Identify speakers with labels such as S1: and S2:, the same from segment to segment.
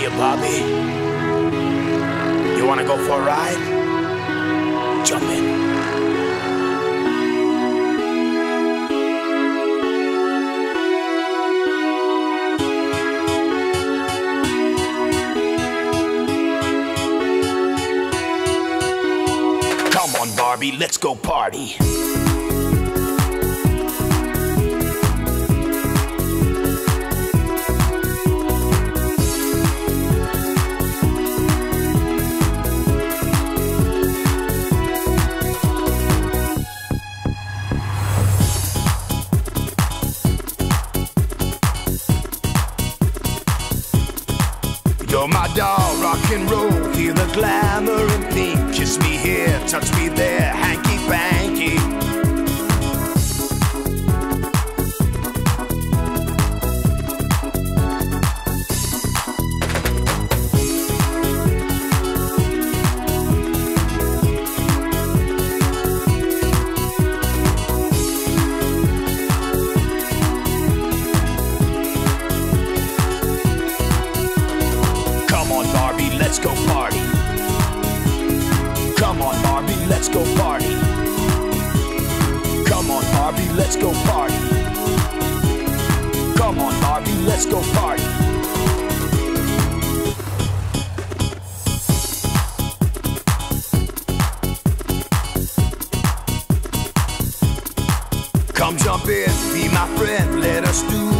S1: you, Barbie? You wanna go for a ride? Jump in. Come on, Barbie, let's go party. You're my doll, rock and roll. Feel the glamour and pink. Kiss me here, touch me there, hanky let's go party. Come on, Barbie, let's go party. Come on, Barbie, let's go party. Come on, Barbie, let's go party. Come jump in, be my friend, let us do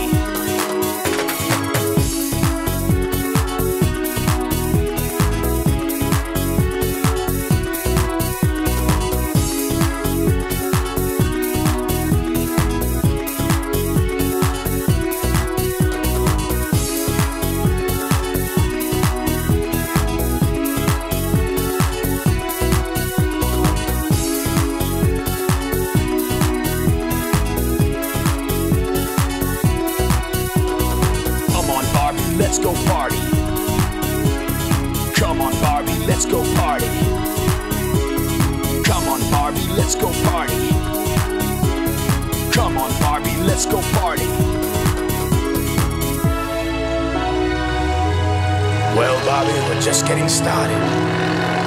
S1: Let's go party. Come on, Barbie, let's go party. Come on, Barbie, let's go party. Come on, Barbie, let's go party. Well, Barbie, we're just getting started.